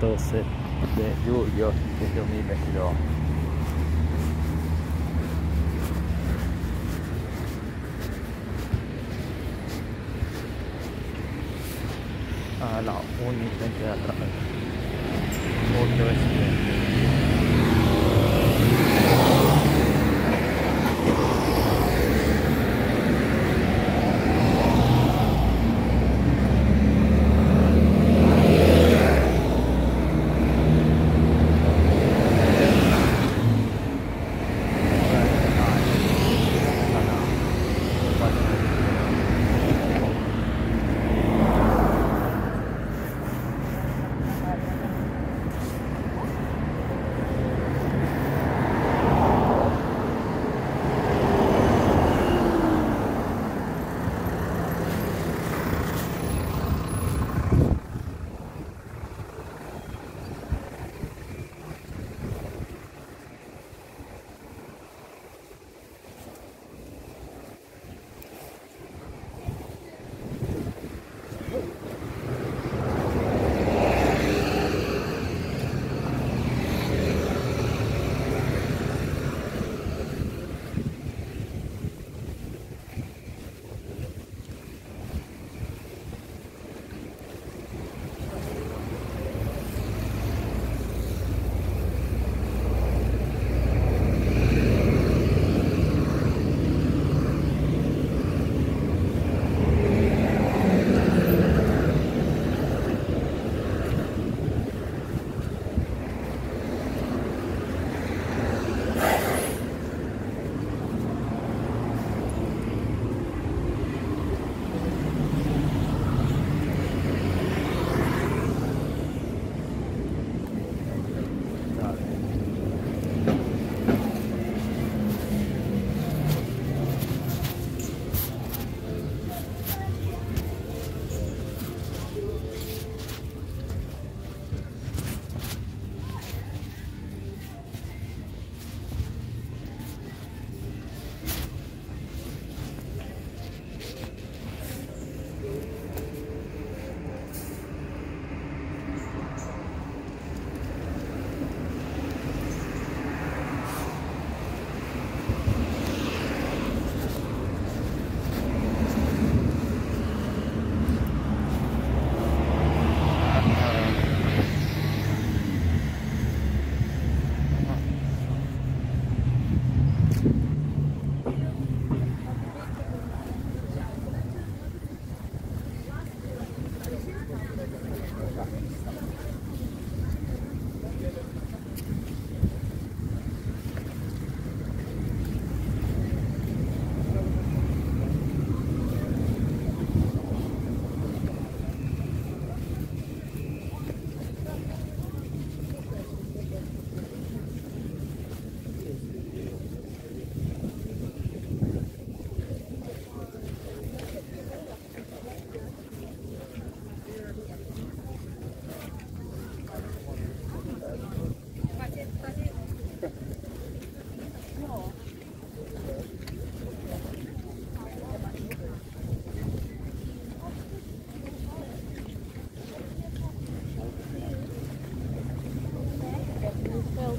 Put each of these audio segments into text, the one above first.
12 de luglio del 2022. Ah no, un incidente da traffico. Molto accidenti.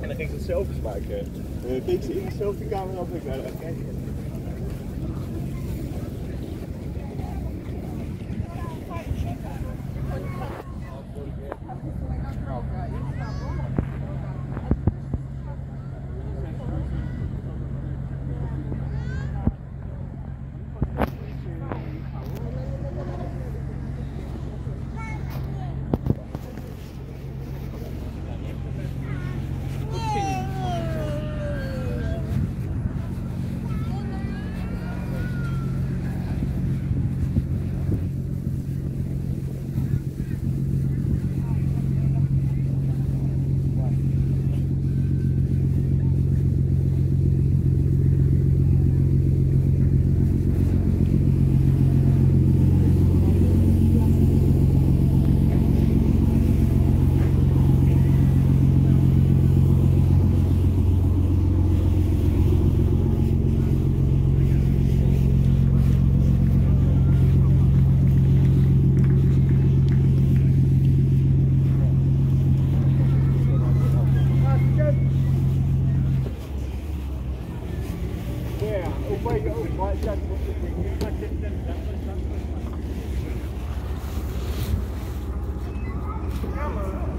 En dan ging ze zelf maken. keek ze in dezelfde de camera op en ik dacht. Yeah, oh my God. Come on.